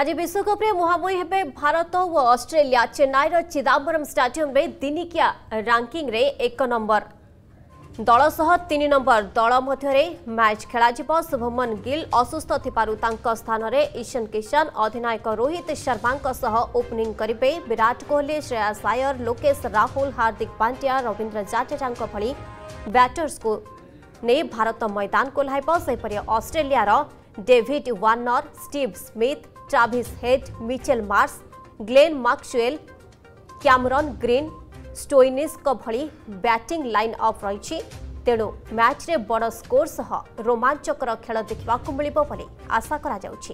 ଆଜି ବିଶ୍ୱକପ୍ରେ ମୁହାଁମୁହିଁ ହେବେ ଭାରତ ଓ ଅଷ୍ଟ୍ରେଲିଆ। ଚେନ୍ନାଇର ଚିଦାମ୍ବରମ୍ ଷ୍ଟାଡିୟମରେ ଦିନିକିଆ ରାଙ୍କିଙ୍ଗରେ ଏକ ନମ୍ବର। ଦଳ ସହ ତିନି ନମ୍ବର ଦଳ ମଧ୍ୟରେ ମ୍ୟାଚ୍ ଖେଳାଯିବ। ଶୁଭମନ ଗିଲ୍ ଅସୁସ୍ଥ ଥିବାରୁ ତାଙ୍କ ସ୍ଥାନରେ ଇଶାନ କିଶାନ ଅଧିନାୟକ ରୋହିତ ଶର୍ମାଙ୍କ ସହ ଓପନିଂ କରିବେ ବିରାଟ କୋହଲି ଶ୍ରେୟାସ ଆୟର ଲୋକେଶ ରାହୁଲ ହାର୍ଦ୍ଦିକ ପାଣ୍ଡ୍ୟା ରବୀନ୍ଦ୍ର ଜାଡେଜାଙ୍କ ଭଳି ବ୍ୟାଟର୍ସକୁ ନେଇ ଭାରତ ମଇଦାନକୁ ଓହ୍ଲାଇବ। ସେହିପରି ଅଷ୍ଟ୍ରେଲିଆର David Warner Steve Smith Travis Head Mitchell Marsh Glenn Maxwell Cameron Green ଷ୍ଟୋଇନିସ୍ଙ୍କ ଭଳି ବ୍ୟାଟିଂ ଲାଇନ୍ ଅପ୍ ରହିଛି। ତେଣୁ ମ୍ୟାଚ୍ରେ ବଡ଼ ସ୍କୋର ସହ ରୋମାଞ୍ଚକର ଖେଳ ଦେଖିବାକୁ ମିଳିବ ବୋଲି ଆଶା କରାଯାଉଛି।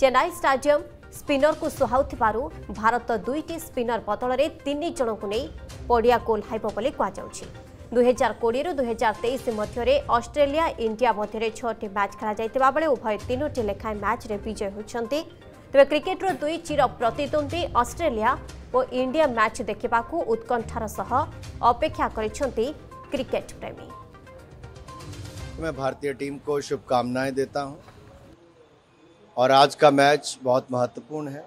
ଚେନ୍ନାଇ ଷ୍ଟାଡିୟମ ସ୍ପିନରକୁ ସୁହାଉଥିବାରୁ ଭାରତ ଦୁଇଟି ସ୍ପିନର ବଦଳରେ ତିନି ଜଣଙ୍କୁ ନେଇ ପଡ଼ିଆକୁ ଓହ୍ଲାଇବ ବୋଲି କୁହାଯାଉଛି। ଦୁଇହଜାର କୋଡ଼ିଏରୁ ଦୁଇହଜାର ତେଇଶ ମଧ୍ୟରେ ଅଷ୍ଟ୍ରେଲିଆ ଇଣ୍ଡିଆ ମଧ୍ୟରେ ଛଅଟି ମ୍ୟାଚ୍ ଖେଳାଯାଇଥିବା ବେଳେ ଉଭୟ ତିନୋଟି ଲେଖାଏଁ ମ୍ୟାଚ୍ରେ ବିଜୟ ହୋଇଛନ୍ତି। ତେବେ କ୍ରିକେଟର ଦୁଇ ଚିର ପ୍ରତିଦ୍ୱନ୍ଦ୍ୱୀ ଅଷ୍ଟ୍ରେଲିଆ ଓ ଇଣ୍ଡିଆ ମ୍ୟାଚ୍ ଦେଖିବାକୁ ଉତ୍କଣ୍ଠାର ସହ ଅପେକ୍ଷା କରିଛନ୍ତି କ୍ରିକେଟ ପ୍ରେମୀ मैं भारतीय टीम को शुभकामनाएं देता हूं और आज का मैच बहुत महत्वपूर्ण है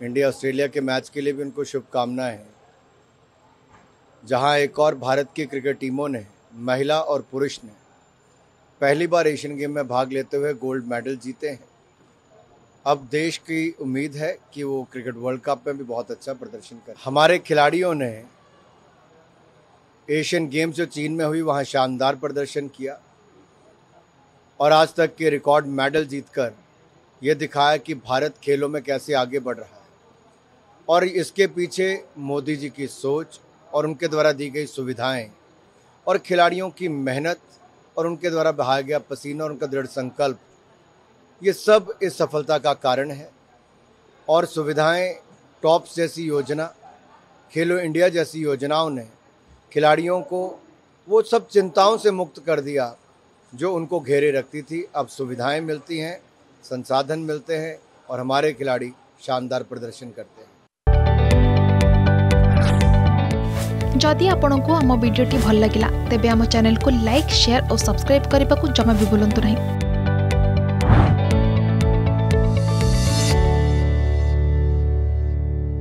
इंडिया ऑस्ट्रेलिया के मैच के लिए भी उनको शुभकामनाएं हैं जहां एक और भारत की क्रिकेट टीमों ने महिला और पुरुष ने पहली बार एशियन गेम में भाग लेते हुए गोल्ड मेडल जीते हैं अब देश की उम्मीद है कि वो क्रिकेट वर्ल्ड कप में भी बहुत अच्छा प्रदर्शन करें। हमारे खिलाड़ियों ने एशियन गेम्स जो चीन में हुई, वहाँ शानदार प्रदर्शन किया। और आज तक के रिकॉर्ड मेडल जीतकर ये दिखाया कि भारत खेलों में कैसे आगे बढ़ रहा है। और इसके पीछे मोदी जी की सोच और उनके द्वारा दी गई सुविधाएँ और खिलाड़ियों की मेहनत और उनके द्वारा बहाया गया पसीना और उनका दृढ़ संकल्प ये सब इस सफलता का कारण है। और सुविधाएँ टॉप्स जैसी योजना, खेलो इंडिया जैसी योजनाओं ने खिलाड़ियों को वो सब चिंताओं से मुक्त कर दिया, जो उनको घेरे रखती थी। अब सुविधाएँ मिलती हैं, संसाधन मिलते हैं और हमारे खिलाड़ी शानदार प्रदर्शन करते हैं। जदि आपंक आम भिडी भल लगा तेब आम चैनल को लाइक, शेयर और सब्सक्राइब करने को जमा भी बुलां नहीं।